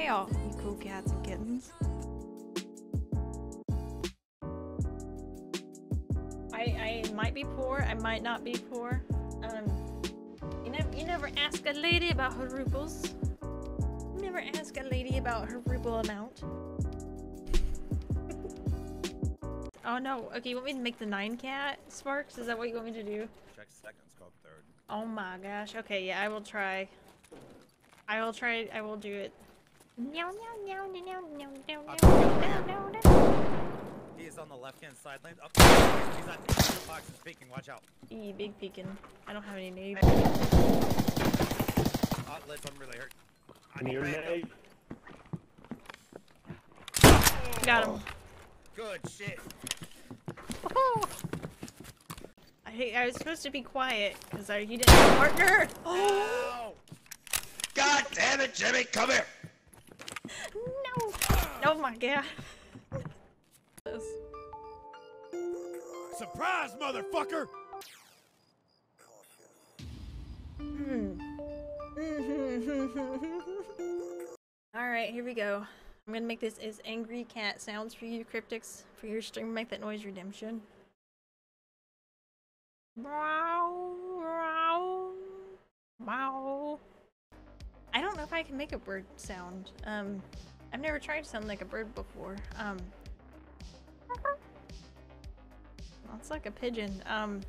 mail, you cool cats and kittens. I I might be poor. I might not be poor. Um, you never you never ask a lady about her rubles. You never ask a lady about her ruble amount. oh no. Okay, you want me to make the nine cat sparks? Is that what you want me to do? Check seconds, code third. Oh my gosh. Okay, yeah, I will try. I will try. I will do it. He is on the left hand side lane. Up. Oh, he's on the box is peeking. Watch out. Eee, big peeking. I don't have any nades. Oh, Liz, I'm really hurt. I need Near backup. nade. Got him. Oh. Good shit. I hate. I was supposed to be quiet because I he didn't partner. Oh! God damn it, Jimmy, come here. Oh my god. Surprise, motherfucker! Hmm. All right, here we go. I'm gonna make this as angry cat sounds for you, Cryptics, for your stream. Make that noise redemption. Meow, meow, meow. I don't know if I can make a bird sound. Um, I've never tried to sound like a bird before. Um, it's like a pigeon. Um,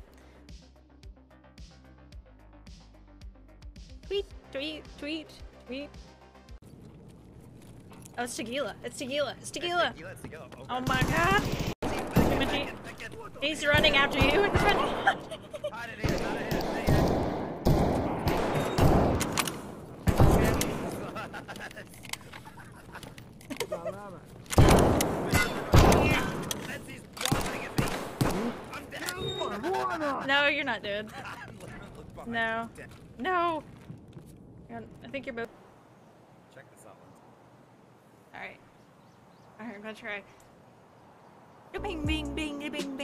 tweet, tweet, tweet, tweet. Oh, it's Tagilla. It's Tagilla. It's Tagilla. Let's go. Okay. Oh my god. He's running after you. He's running. Hide it here, hide it here, hide it here. Lindsay's wobbling at me. No, you're not dead. No. No. I think you're both. Check this out, Alright. Alright, I'm gonna try. Bing, bing, bing, bing, bing,